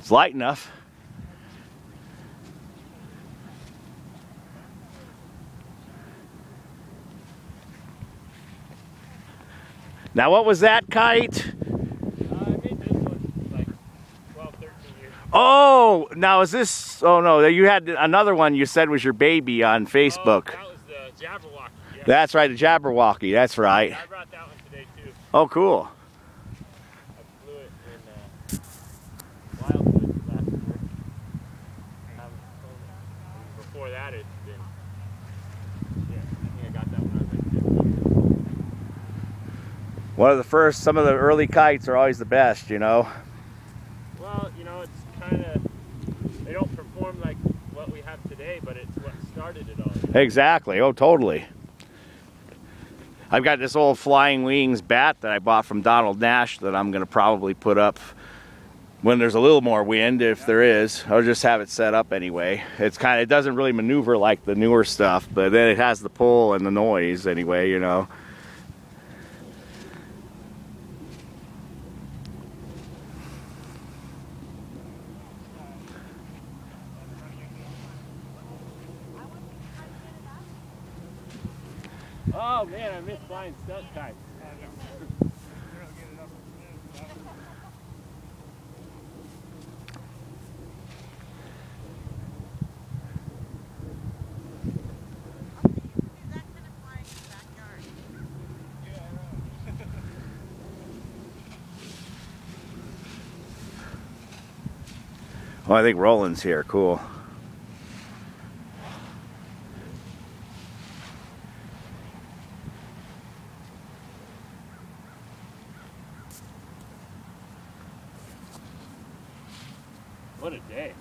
It's light enough. Now what was that kite? Uh, I made this one like 12, 13 years. Oh, now is this? Oh no, you had another one you said was your baby on Facebook. Oh, that was the Jabberwocky. Yeah. That's right, the Jabberwocky. That's right. I brought that one today too. Oh, cool. Before that, it's been. Yeah, I think I got that when I was like 15. One of the first, some of the early kites are always the best, you know. Well, you know, it's kind of. They don't perform like what we have today, but it's what started it all. you know? Exactly. Oh, totally. I've got this old Flying Wings bat that I bought from Donald Nash that I'm going to probably put up when there's a little more wind, if there is. I'll just have it set up anyway. It's kind of, it doesn't really maneuver like the newer stuff, but then it has the pull and the noise anyway, you know. Oh man, I missed flying stunt kites. Oh, I think Roland's here. Cool. What a day.